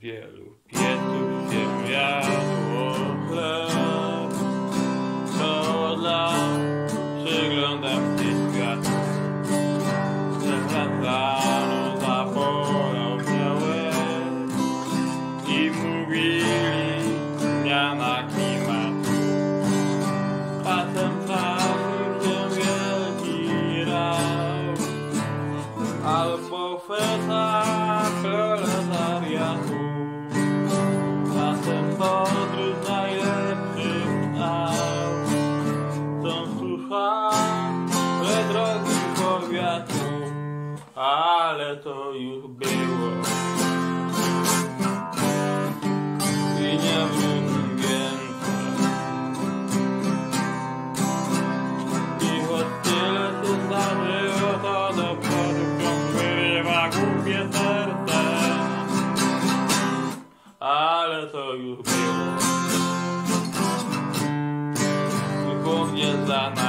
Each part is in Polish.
Wielu. Pieców się powiatu, ale to już było. I nie wróci więcej. I choć tyle się zdarzyło, to do wciąż wyrywa głupie serce. Ale to już było. Głównie za nami.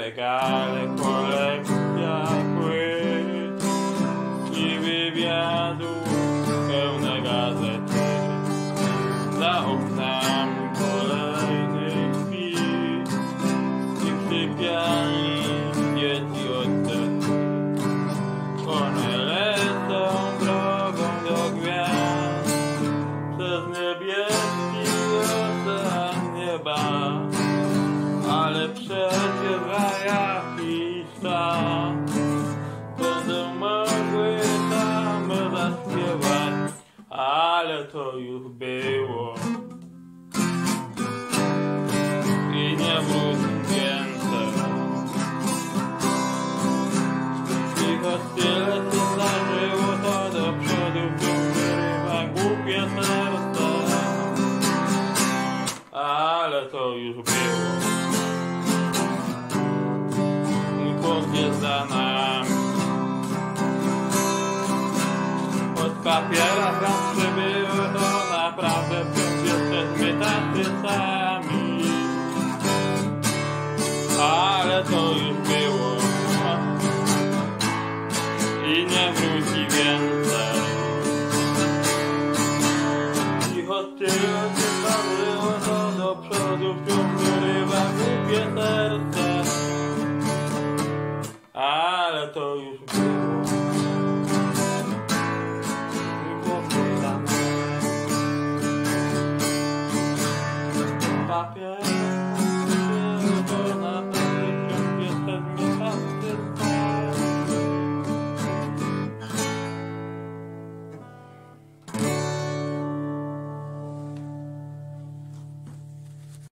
regale, quale to już było i nie wróci więcej. Choć tyle się zdarzyło, to do przodu wyrywa głupie serce, ale to już było. Głównie za nami. Od papiera jesteśmy tacy sami. Ale to już było i nie wróci